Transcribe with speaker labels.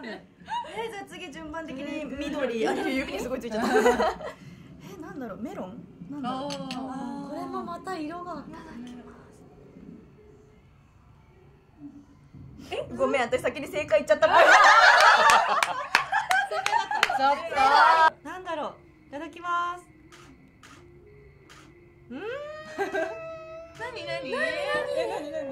Speaker 1: えじゃあ次順番的に緑あれ指にすごいついちゃった。えなんだろう？メロン？なんだろう？これもまた色が。えごめん私先に正解言っちゃった。
Speaker 2: ちょっと
Speaker 1: なんだろう？いただきます。うん。
Speaker 2: 何何
Speaker 1: 何何？
Speaker 2: 何
Speaker 1: 何？